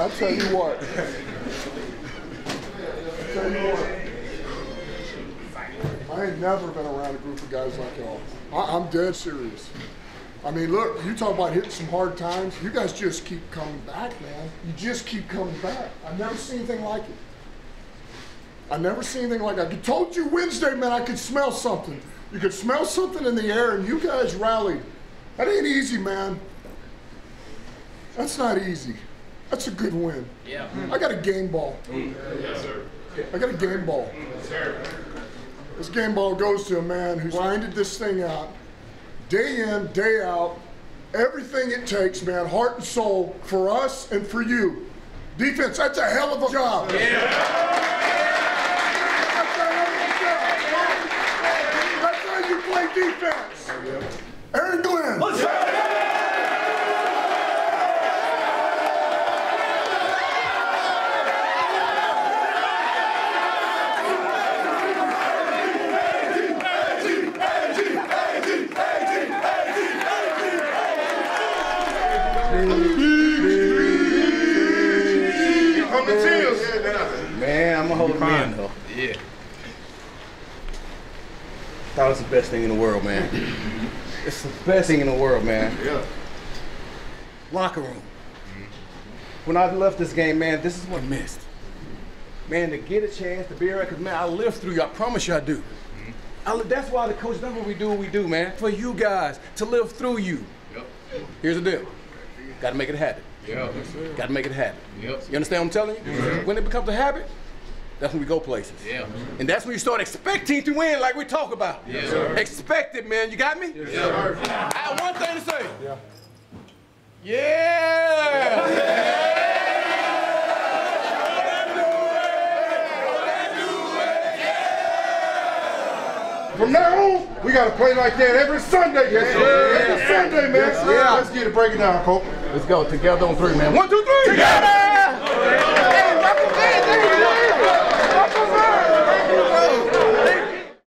I tell you what. I tell you what. I ain't never been around a group of guys like y'all. I, I'm dead serious. I mean, look, you talk about hitting some hard times. You guys just keep coming back, man. You just keep coming back. I've never seen anything like it. I never seen anything like it. I told you Wednesday, man, I could smell something. You could smell something in the air, and you guys rallied. That ain't easy, man. That's not easy. That's a good win. Yeah. I got a game ball. Yes, sir. I got a game ball. Sir. This game ball goes to a man who's grinded this thing out, day in, day out, everything it takes, man, heart and soul, for us and for you. Defense, that's a hell of a job. That's a hell of a job. That's how you play defense. Aaron Glenn. Coming chills. Man, I'm gonna hold it in though. Yeah. Thought it was the best thing in the world, man. it's the best thing in the world, man. Yeah. Locker room. When I left this game, man, this is what I missed. Man, to get a chance to be here, because man, I lived through you. I promise you I do. I that's why the coach, that's what we do what we do, man. For you guys, to live through you. Yep. Here's the deal. Gotta make it a habit. Yeah. Gotta make it a habit. Yep. You understand what I'm telling you? When it becomes a habit, that's when we go places. Yeah. And that's when you start expecting to win, like we talk about. Yes, sir. Expect it, man. You got me? Yes, sir. I have one thing to say. Yeah. Yeah. From now on, we gotta play like that every Sunday, man. Every Sunday, man. Yeah. Let's get it, break it down, Coach. Let's go together on three, man. One, two, three. Together.